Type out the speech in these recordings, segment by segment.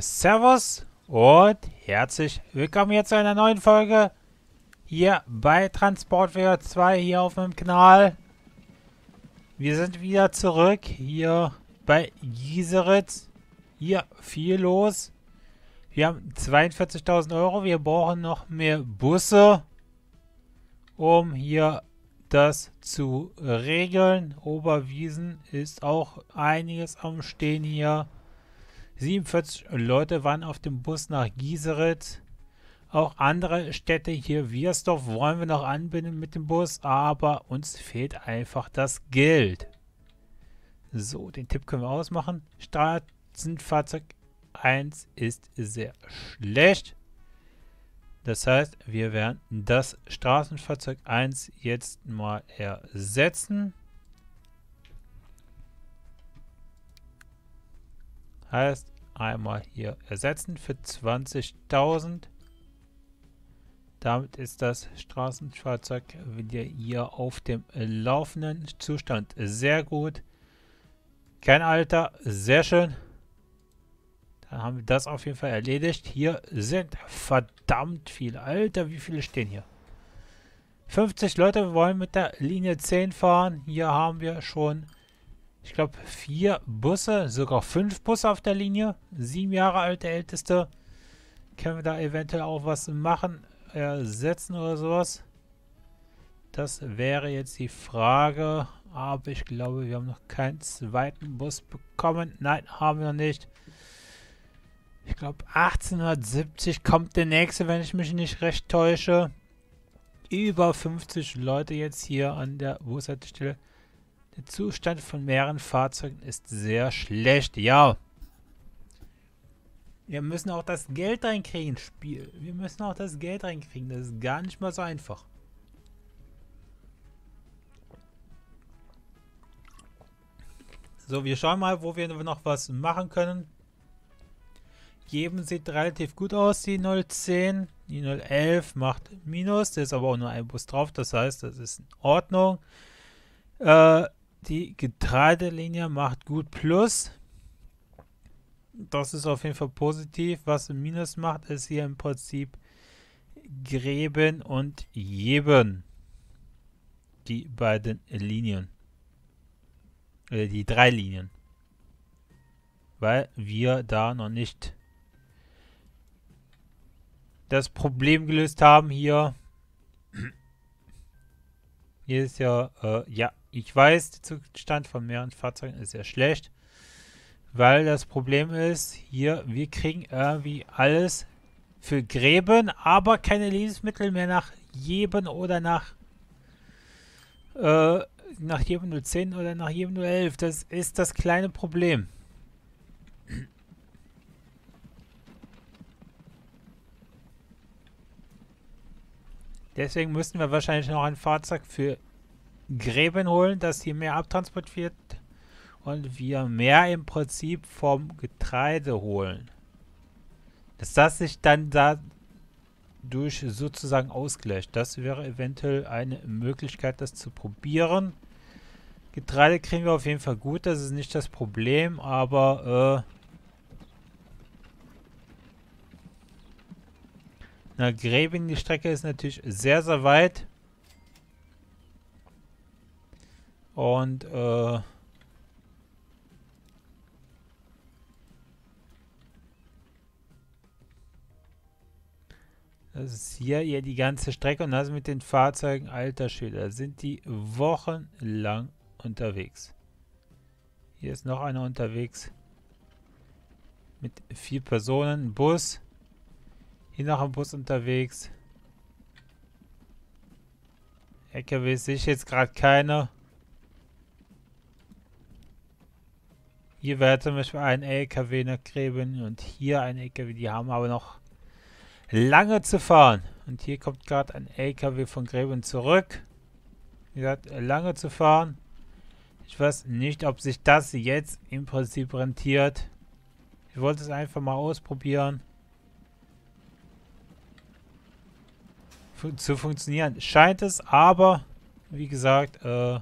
Servus und herzlich willkommen hier zu einer neuen Folge hier bei Transportwege 2 hier auf dem Kanal. Wir sind wieder zurück hier bei Giseritz. Hier viel los. Wir haben 42.000 Euro. Wir brauchen noch mehr Busse, um hier das zu regeln. Oberwiesen ist auch einiges am Stehen hier. 47 Leute waren auf dem Bus nach Giseritz. Auch andere Städte hier, Wiersdorf, wollen wir noch anbinden mit dem Bus, aber uns fehlt einfach das Geld. So, den Tipp können wir ausmachen. Straßenfahrzeug 1 ist sehr schlecht. Das heißt, wir werden das Straßenfahrzeug 1 jetzt mal ersetzen. Heißt, einmal hier ersetzen für 20.000. Damit ist das Straßenfahrzeug wieder hier auf dem laufenden Zustand sehr gut. Kein Alter, sehr schön. Dann haben wir das auf jeden Fall erledigt. Hier sind verdammt viele. Alter, wie viele stehen hier? 50 Leute wollen mit der Linie 10 fahren. Hier haben wir schon ich glaube, vier Busse, sogar fünf Busse auf der Linie. Sieben Jahre alt, der älteste. Können wir da eventuell auch was machen, ersetzen oder sowas? Das wäre jetzt die Frage. Aber ich glaube, wir haben noch keinen zweiten Bus bekommen. Nein, haben wir noch nicht. Ich glaube, 1870 kommt der nächste, wenn ich mich nicht recht täusche. Über 50 Leute jetzt hier an der Bushaltestelle. Der Zustand von mehreren Fahrzeugen ist sehr schlecht. Ja. Wir müssen auch das Geld reinkriegen, Spiel. Wir müssen auch das Geld reinkriegen. Das ist gar nicht mal so einfach. So, wir schauen mal, wo wir noch was machen können. Geben sieht relativ gut aus, die 010. Die 011 macht Minus. Da ist aber auch nur ein Bus drauf. Das heißt, das ist in Ordnung. Äh, die Getreidelinie macht gut Plus. Das ist auf jeden Fall positiv. Was Minus macht, ist hier im Prinzip Gräben und Jeben. Die beiden Linien. Oder die drei Linien. Weil wir da noch nicht das Problem gelöst haben hier. Hier ist ja, äh, ja, ich weiß, der Zustand von mehreren Fahrzeugen ist sehr schlecht, weil das Problem ist, hier, wir kriegen irgendwie alles für Gräben, aber keine Lebensmittel mehr nach jedem oder nach äh, nach jedem 010 oder nach jedem 011. Das ist das kleine Problem. Deswegen müssten wir wahrscheinlich noch ein Fahrzeug für Gräben holen, dass hier mehr abtransportiert und wir mehr im Prinzip vom Getreide holen. Dass das sich dann dadurch sozusagen ausgleicht. Das wäre eventuell eine Möglichkeit, das zu probieren. Getreide kriegen wir auf jeden Fall gut, das ist nicht das Problem, aber äh, na, Gräben, die Strecke ist natürlich sehr, sehr weit. Und äh, Das ist hier, hier die ganze Strecke und das mit den Fahrzeugen, alter Schüler, sind die wochenlang unterwegs. Hier ist noch einer unterwegs mit vier Personen, Bus. Hier noch ein Bus unterwegs. LKW sehe ich jetzt gerade keine. Hier wäre zum Beispiel ein LKW nach Gräben und hier ein LKW. Die haben aber noch lange zu fahren. Und hier kommt gerade ein LKW von Gräben zurück. Wie gesagt, lange zu fahren. Ich weiß nicht, ob sich das jetzt im Prinzip rentiert. Ich wollte es einfach mal ausprobieren. Fu zu funktionieren scheint es, aber wie gesagt, äh,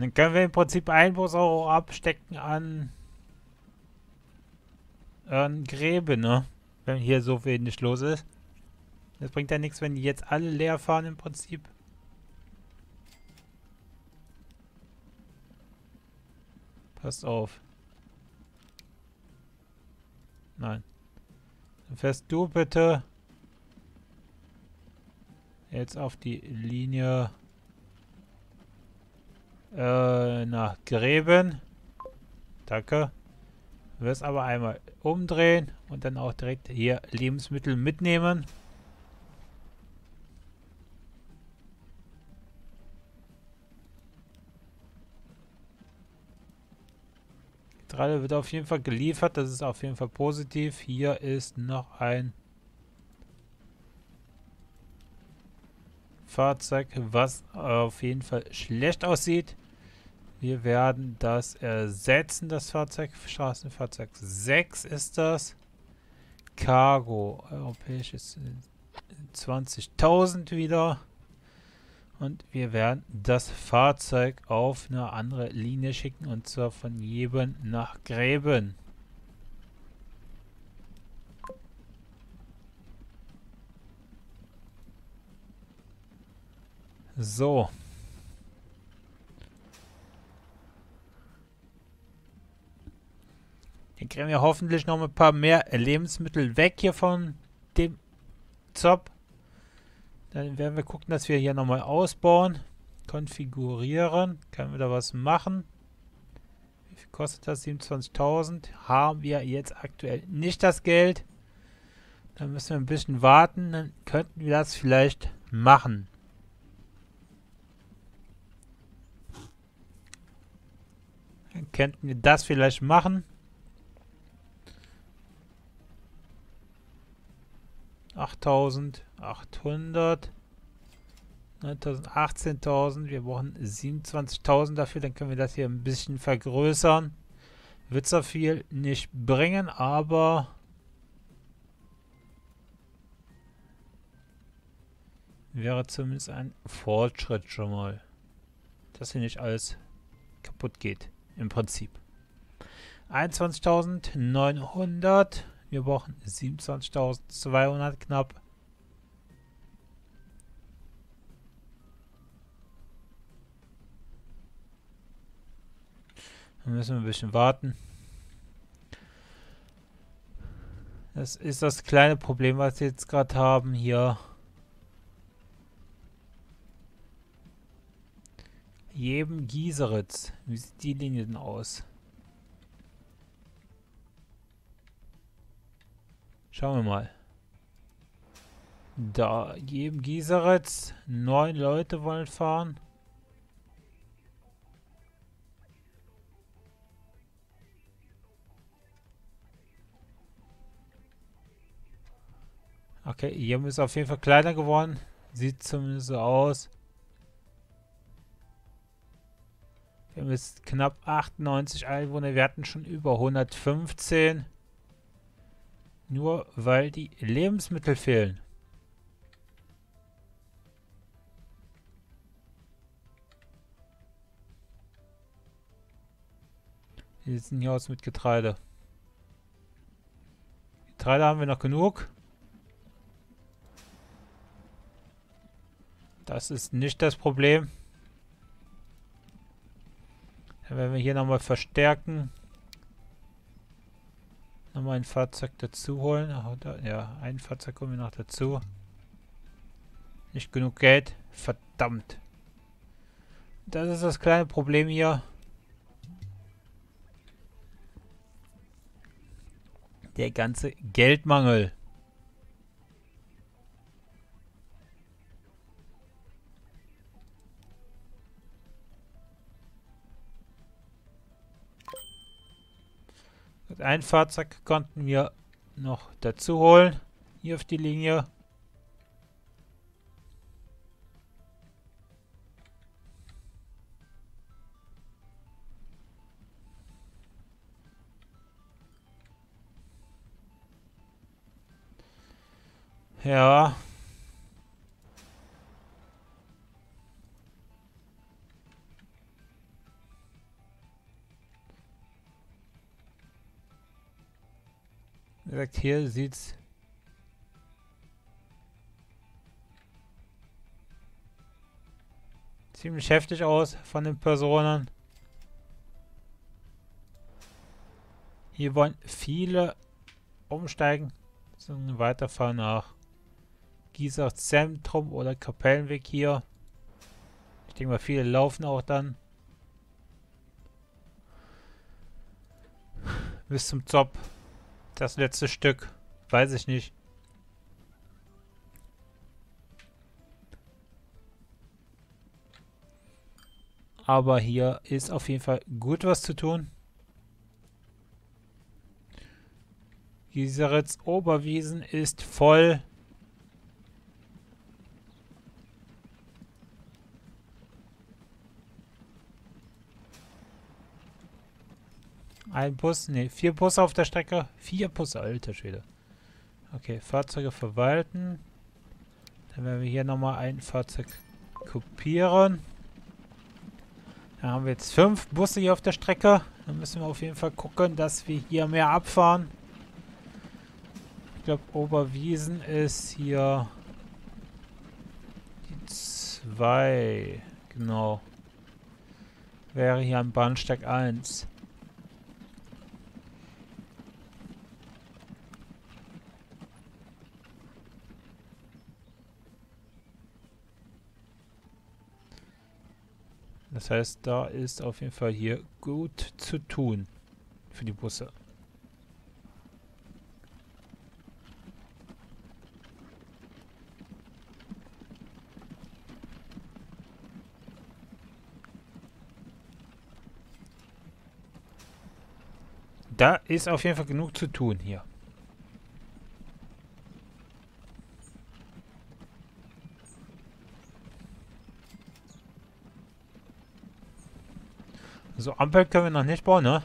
dann können wir im Prinzip ein Bus auch abstecken an, an Gräben, ne? Wenn hier so wenig los ist. Das bringt ja nichts, wenn die jetzt alle leer fahren im Prinzip. Passt auf. Nein. Dann fährst du bitte jetzt auf die Linie äh, nach Gräben. Danke. Du wirst aber einmal umdrehen und dann auch direkt hier Lebensmittel mitnehmen. Getreide wird auf jeden Fall geliefert. Das ist auf jeden Fall positiv. Hier ist noch ein Fahrzeug, was auf jeden Fall schlecht aussieht. Wir werden das ersetzen, das Fahrzeug. Straßenfahrzeug 6 ist das. Cargo, europäisches 20.000 wieder. Und wir werden das Fahrzeug auf eine andere Linie schicken und zwar von Jeben nach Gräben. So. Dann kriegen wir hoffentlich noch ein paar mehr Lebensmittel weg hier von dem Zop. Dann werden wir gucken, dass wir hier nochmal ausbauen. Konfigurieren. Können wir da was machen? Wie viel kostet das? 27.000. Haben wir jetzt aktuell nicht das Geld. Dann müssen wir ein bisschen warten. Dann könnten wir das vielleicht machen. Dann könnten wir das vielleicht machen. 8800. 9000, 18.000. Wir brauchen 27.000 dafür. Dann können wir das hier ein bisschen vergrößern. Wird zwar viel nicht bringen, aber wäre zumindest ein Fortschritt schon mal. Dass hier nicht alles kaputt geht. Im Prinzip. 21.900. Wir brauchen 27.200 knapp. Dann müssen wir ein bisschen warten. Das ist das kleine Problem, was wir jetzt gerade haben hier. Jedem Gieseritz. Wie sieht die Linie denn aus? Schauen wir mal. Da, jedem Gieseritz. Neun Leute wollen fahren. Okay, hier ist auf jeden Fall kleiner geworden. Sieht zumindest so aus. Wir haben jetzt knapp 98 Einwohner. Wir hatten schon über 115. Nur weil die Lebensmittel fehlen. Wie sieht es denn hier aus mit Getreide? Getreide haben wir noch genug. Das ist nicht das Problem. Dann werden wir hier nochmal verstärken nochmal ein Fahrzeug dazu holen. Ja, ein Fahrzeug kommen wir noch dazu. Nicht genug Geld. Verdammt. Das ist das kleine Problem hier. Der ganze Geldmangel. Ein Fahrzeug konnten wir noch dazu holen. Hier auf die Linie. Ja. Gesagt, hier sieht's ziemlich heftig aus von den Personen. Hier wollen viele umsteigen, weiterfahren nach Gießer Zentrum oder Kapellenweg hier. Ich denke mal, viele laufen auch dann. Bis zum Zop. Das letzte Stück. Weiß ich nicht. Aber hier ist auf jeden Fall gut was zu tun. Gieseritz Oberwiesen ist voll. Ein Bus, ne, vier Busse auf der Strecke. Vier Busse, alter Schwede. Okay, Fahrzeuge verwalten. Dann werden wir hier nochmal ein Fahrzeug kopieren. Dann haben wir jetzt fünf Busse hier auf der Strecke. Dann müssen wir auf jeden Fall gucken, dass wir hier mehr abfahren. Ich glaube, Oberwiesen ist hier die zwei. Genau. Wäre hier am Bahnsteig 1. Das heißt, da ist auf jeden Fall hier gut zu tun für die Busse. Da ist auf jeden Fall genug zu tun hier. So, Ampel können wir noch nicht bauen, ne?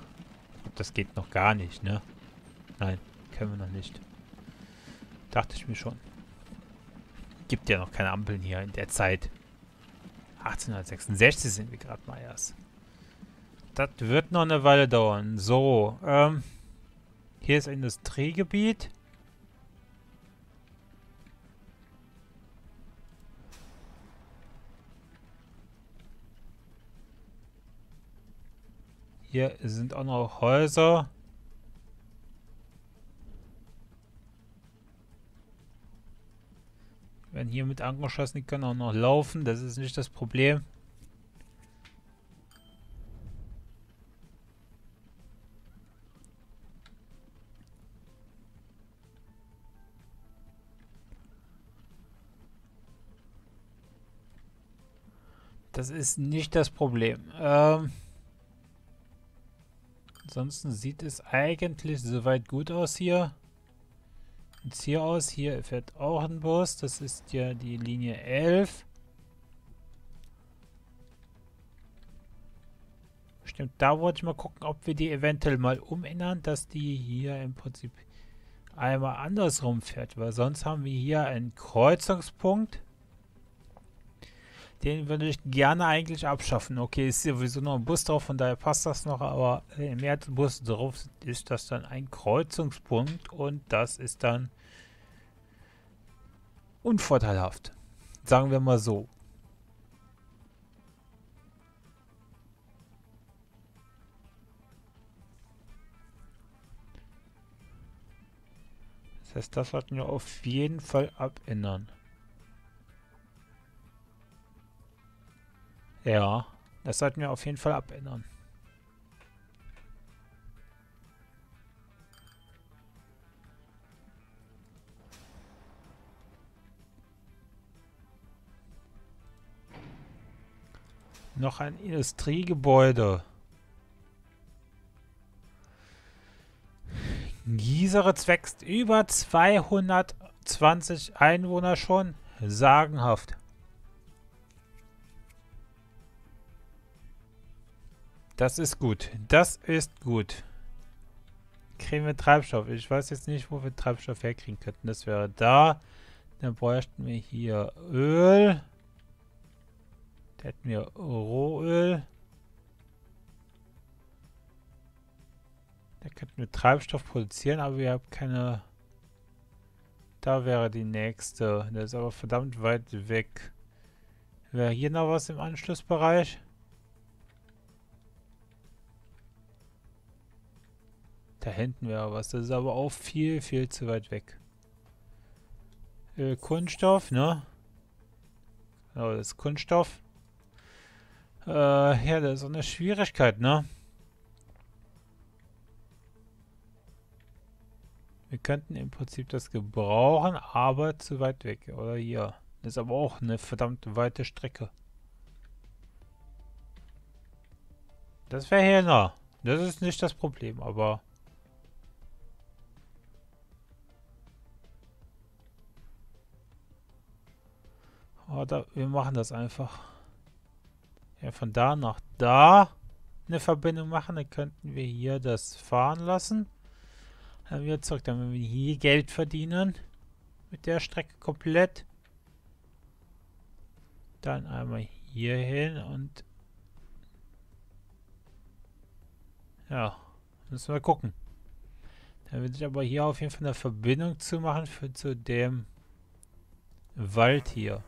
Das geht noch gar nicht, ne? Nein, können wir noch nicht. Dachte ich mir schon. Gibt ja noch keine Ampeln hier in der Zeit. 1866 sind wir gerade mal erst. Das wird noch eine Weile dauern. So, ähm, hier ist Industriegebiet. Hier sind auch noch Häuser. Werden hier mit angeschlossen, die können auch noch laufen, das ist nicht das Problem. Das ist nicht das Problem. Ähm Ansonsten sieht es eigentlich soweit gut aus hier. Jetzt hier aus. Hier fährt auch ein Bus. Das ist ja die Linie 11. Stimmt, da wollte ich mal gucken, ob wir die eventuell mal umändern, dass die hier im Prinzip einmal andersrum fährt. Weil sonst haben wir hier einen Kreuzungspunkt. Den würde ich gerne eigentlich abschaffen. Okay, ist sowieso noch ein Bus drauf, von daher passt das noch, aber im Bus drauf ist das dann ein Kreuzungspunkt und das ist dann unvorteilhaft. Sagen wir mal so. Das heißt, das sollten wir auf jeden Fall abändern. Ja, das sollten wir auf jeden Fall abändern. Noch ein Industriegebäude. Gieseritz wächst über 220 Einwohner schon. Sagenhaft. Das ist gut. Das ist gut. Kriegen wir Treibstoff. Ich weiß jetzt nicht, wo wir Treibstoff herkriegen könnten. Das wäre da. Dann bräuchten wir hier Öl. Da hätten wir Rohöl. Da könnten wir Treibstoff produzieren, aber wir haben keine... Da wäre die nächste. Das ist aber verdammt weit weg. Wäre hier noch was im Anschlussbereich? Da hinten wäre was. Das ist aber auch viel, viel zu weit weg. Äh, Kunststoff, ne? Oh, das ist Kunststoff. Äh, ja, das ist auch eine Schwierigkeit, ne? Wir könnten im Prinzip das gebrauchen, aber zu weit weg. Oder hier. Das ist aber auch eine verdammt weite Strecke. Das wäre hier nah. Das ist nicht das Problem, aber... Oder wir machen das einfach. Ja, von da nach da eine Verbindung machen. Dann könnten wir hier das fahren lassen. Dann wieder zurück. Werden wir hier Geld verdienen. Mit der Strecke komplett. Dann einmal hier hin und... Ja, müssen wir gucken. Dann würde ich aber hier auf jeden Fall eine Verbindung zu machen für zu dem Wald hier.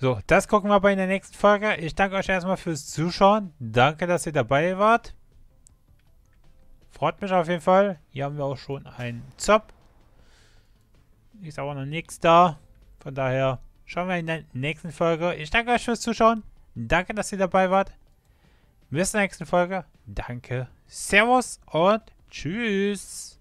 So, das gucken wir aber in der nächsten Folge. Ich danke euch erstmal fürs Zuschauen. Danke, dass ihr dabei wart. Freut mich auf jeden Fall. Hier haben wir auch schon einen Zop. Ist aber noch nichts da. Von daher schauen wir in der nächsten Folge. Ich danke euch fürs Zuschauen. Danke, dass ihr dabei wart. Bis zur nächsten Folge. Danke. Servus und tschüss.